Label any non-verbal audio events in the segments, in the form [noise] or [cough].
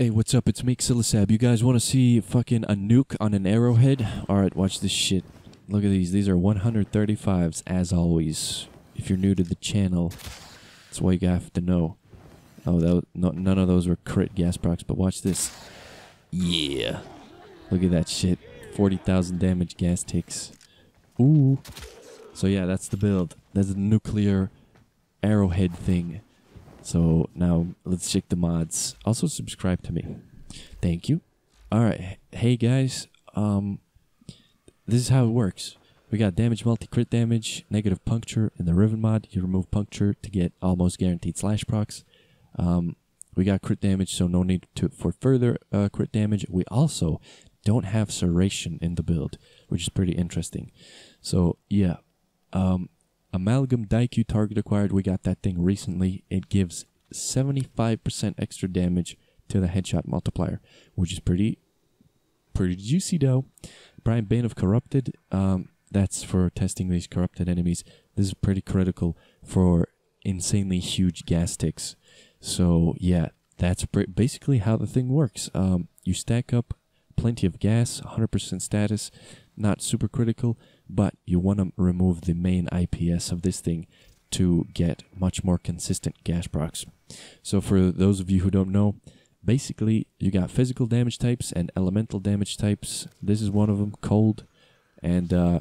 Hey, what's up? It's me, Ksilisab. You guys want to see fucking a nuke on an arrowhead? Alright, watch this shit. Look at these. These are 135s, as always. If you're new to the channel, that's why you have to know. Oh, that, no, none of those were crit gas procs, but watch this. Yeah. Look at that shit. 40,000 damage gas ticks. Ooh. So yeah, that's the build. That's the nuclear arrowhead thing. So now let's check the mods. Also subscribe to me. Thank you. All right. Hey guys, um this is how it works. We got damage multi crit damage, negative puncture in the Riven mod. You remove puncture to get almost guaranteed slash procs. Um, we got crit damage, so no need to for further uh, crit damage. We also don't have serration in the build, which is pretty interesting. So yeah, um, Amalgam Daikyu target acquired. We got that thing recently. It gives 75% extra damage to the headshot multiplier, which is pretty pretty juicy though. Primed Bane of Corrupted. Um, that's for testing these corrupted enemies. This is pretty critical for insanely huge gas ticks. So yeah, that's basically how the thing works. Um, you stack up plenty of gas, 100% status, not super critical, but you want to remove the main IPS of this thing to get much more consistent gas procs. So for those of you who don't know, basically you got physical damage types and elemental damage types. This is one of them, cold, and uh,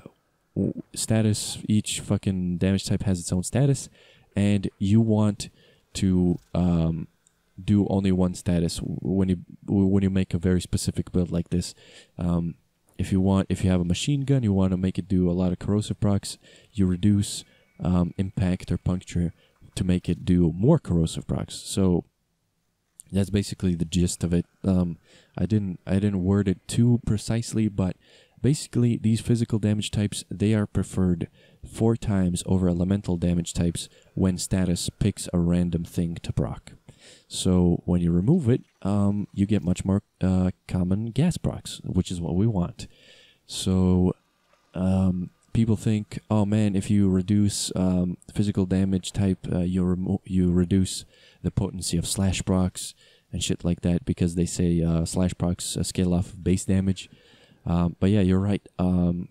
status. Each fucking damage type has its own status, and you want to um, do only one status when you when you make a very specific build like this. Um, if you want, if you have a machine gun, you want to make it do a lot of corrosive procs. You reduce um, impact or puncture to make it do more corrosive procs. So that's basically the gist of it. Um, I didn't I didn't word it too precisely, but basically these physical damage types they are preferred four times over elemental damage types when status picks a random thing to proc. So when you remove it, um, you get much more uh, common gas procs, which is what we want. So um, people think, oh man, if you reduce um, physical damage type, uh, you you reduce the potency of slash procs and shit like that because they say uh, slash procs uh, scale off base damage. Um, but yeah, you're right. Um,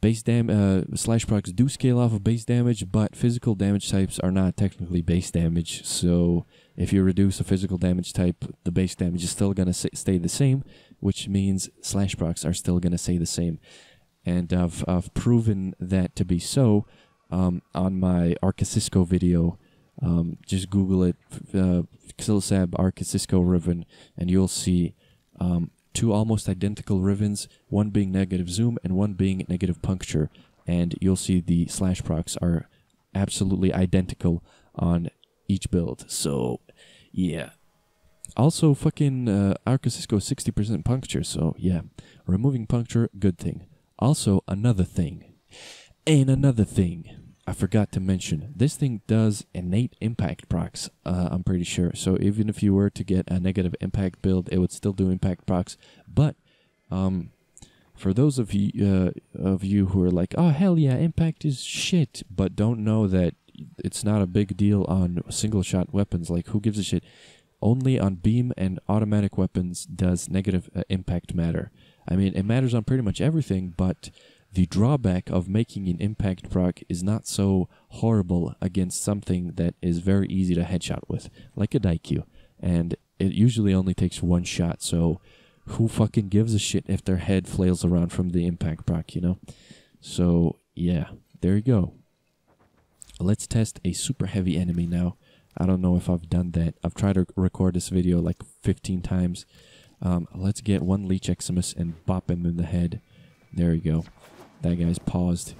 base dam uh, slash procs do scale off of base damage, but physical damage types are not technically base damage. So if you reduce a physical damage type, the base damage is still gonna stay the same, which means slash procs are still gonna stay the same and I've, I've proven that to be so um, on my Arca Scisco video. Um, just Google it, uh, Ksilisab Arca-Cisco Riven, and you'll see um, two almost identical Rivens, one being negative zoom and one being negative puncture, and you'll see the slash procs are absolutely identical on each build. So, yeah. Also, fucking uh, Arca Scisco 60% puncture, so yeah. Removing puncture, good thing. Also, another thing. And another thing. I forgot to mention. This thing does innate impact procs, uh, I'm pretty sure. So even if you were to get a negative impact build, it would still do impact procs. But um, for those of you uh, of you who are like, oh hell yeah, impact is shit, but don't know that it's not a big deal on single shot weapons. Like who gives a shit? Only on beam and automatic weapons does negative uh, impact matter. I mean, it matters on pretty much everything, but the drawback of making an impact proc is not so horrible against something that is very easy to headshot with, like a Daikyu. And it usually only takes one shot, so who fucking gives a shit if their head flails around from the impact proc, you know? So, yeah, there you go. Let's test a super heavy enemy now. I don't know if I've done that. I've tried to record this video like 15 times. Um, let's get one Leech Eximus and bop him in the head. There we go. That guy's paused.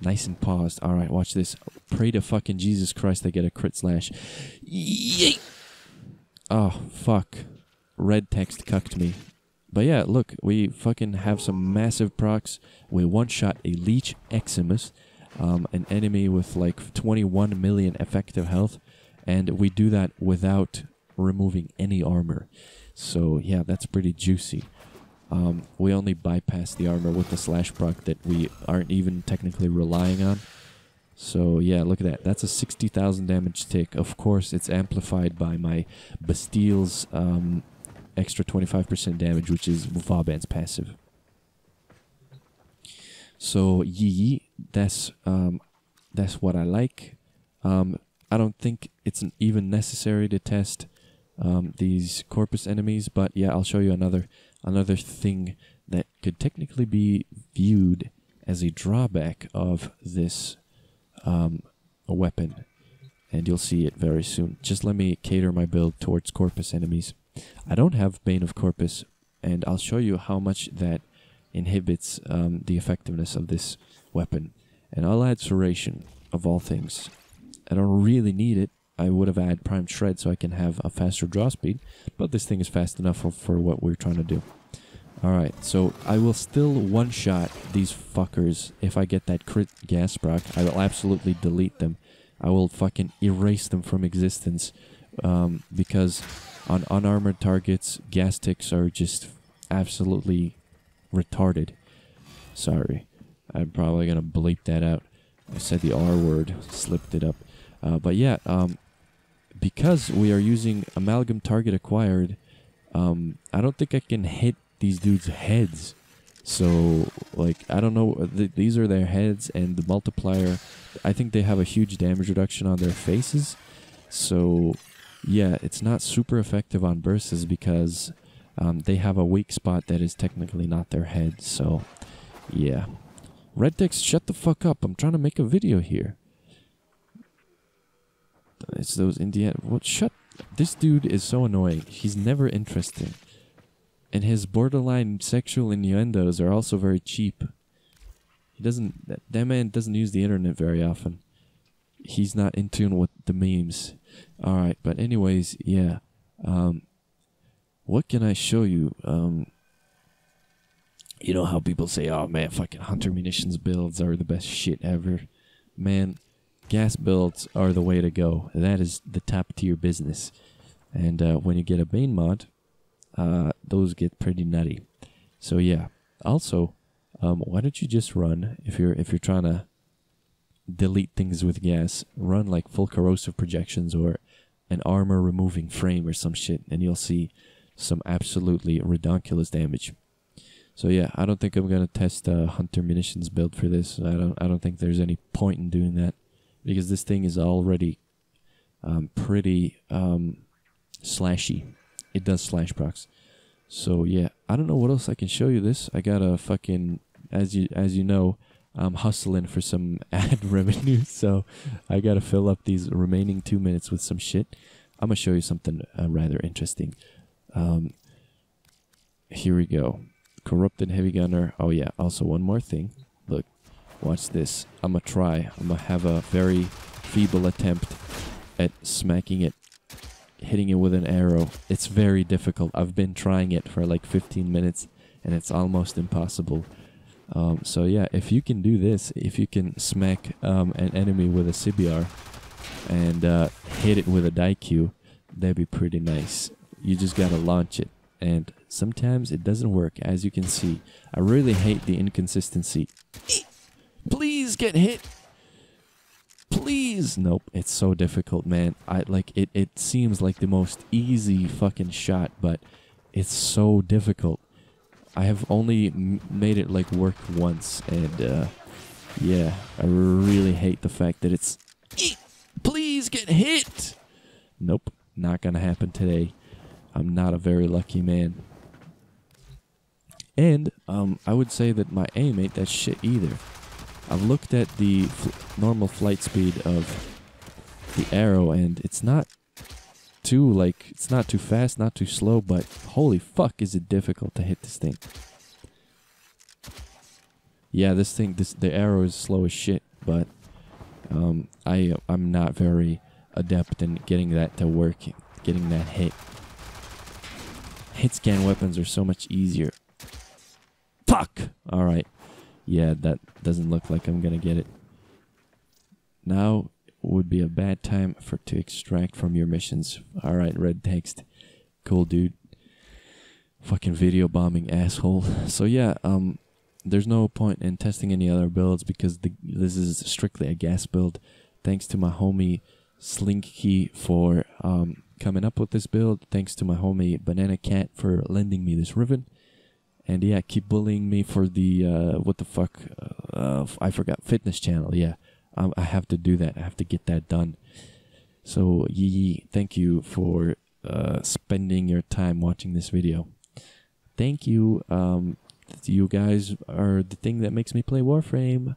Nice and paused. Alright, watch this. Pray to fucking Jesus Christ they get a crit slash. Yeet! Oh, fuck. Red text cucked me. But yeah, look, we fucking have some massive procs. We one-shot a Leech Eximus, um, an enemy with like 21 million effective health, and we do that without removing any armor. So yeah, that's pretty juicy. Um, we only bypass the armor with the slash proc that we aren't even technically relying on. So yeah, look at that. That's a 60,000 damage tick. Of course, it's amplified by my Bastille's um, extra 25% damage, which is Vauban's passive. So Yi, that's um, that's what I like. Um, I don't think it's even necessary to test um, these corpus enemies, but yeah, I'll show you another another thing that could technically be viewed as a drawback of this um, weapon, and you'll see it very soon. Just let me cater my build towards corpus enemies. I don't have Bane of Corpus, and I'll show you how much that inhibits um, the effectiveness of this weapon. And I'll add Serration, of all things. I don't really need it. I would have added Prime Shred so I can have a faster draw speed, but this thing is fast enough for, for what we're trying to do. Alright, so I will still one-shot these fuckers if I get that crit gas proc. I will absolutely delete them. I will fucking erase them from existence um, because on unarmored targets, gas ticks are just absolutely retarded. Sorry. I'm probably going to bleep that out. I said the R word, slipped it up. Uh, but yeah, um, because we are using amalgam target acquired, um, I don't think I can hit these dudes' heads. So, like, I don't know. Th- these are their heads, and the multiplier. I think they have a huge damage reduction on their faces. So, yeah, it's not super effective on bursts because um, they have a weak spot that is technically not their head. So, yeah. Red text, shut the fuck up. I'm trying to make a video here. It's those Indiana. What? Shut. This dude is so annoying. He's never interesting. And his borderline sexual innuendos are also very cheap. He doesn't. That, that man doesn't use the internet very often. He's not in tune with the memes. Alright, but anyways, yeah. Um, what can I show you? Um, you know how people say, "Oh man, fucking hunter munitions builds are the best shit ever." Man, gas builds are the way to go. That is the top tier business. And uh, when you get a Bane mod, uh, those get pretty nutty. So yeah. Also, um, why don't you just run if you're if you're trying to delete things with gas? Run like full corrosive projections or an armor removing frame or some shit, and you'll see some absolutely ridiculous damage. So yeah, I don't think I'm gonna test a hunter munitions build for this. I don't I don't think there's any point in doing that because this thing is already um, pretty um, slashy. It does slash procs. So yeah, I don't know what else I can show you. This I got a fucking as you as you know, I'm hustling for some [laughs] ad revenue, [laughs] so I gotta fill up these remaining two minutes with some shit. I'm gonna show you something uh, rather interesting. Um, here we go. Corrupted heavy gunner. Oh yeah. Also one more thing. Look, watch this. I'm gonna try. I'm gonna have a very feeble attempt at smacking it, hitting it with an arrow. It's very difficult. I've been trying it for like 15 minutes, and it's almost impossible. Um, so yeah, if you can do this, if you can smack um, an enemy with a CBR and uh, hit it with a Daikyu, that'd be pretty nice. You just gotta launch it, and sometimes it doesn't work, as you can see. I really hate the inconsistency. Please get hit. Please. Nope, it's so difficult, man. I like it. It seems like the most easy fucking shot, but it's so difficult. I have only made it like work once, and uh, yeah, I really hate the fact that it's. Please get hit. Nope, not gonna happen today. I'm not a very lucky man. And um, I would say that my aim ain't that shit either. I've looked at the fl- normal flight speed of the arrow, and it's not too like it's not too fast, not too slow, but holy fuck, is it difficult to hit this thing? Yeah, this thing, this the arrow is slow as shit, but um, I I'm not very adept in getting that to work, getting that hit. Hit scan weapons are so much easier. Fuck! Alright. Yeah, that doesn't look like I'm gonna get it. Now would be a bad time for to extract from your missions. Alright, red text. Cool dude. Fucking video bombing asshole. So yeah, um there's no point in testing any other builds because the, this is strictly a gas build. Thanks to my homie Slinky for um, coming up with this build. Thanks to my homie Banana Cat for lending me this riven. And yeah, keep bullying me for the uh, what the fuck? Uh, I forgot fitness channel. Yeah, um, I have to do that. I have to get that done. So Yee, thank you for uh, spending your time watching this video. Thank you. Um, you guys are the thing that makes me play Warframe.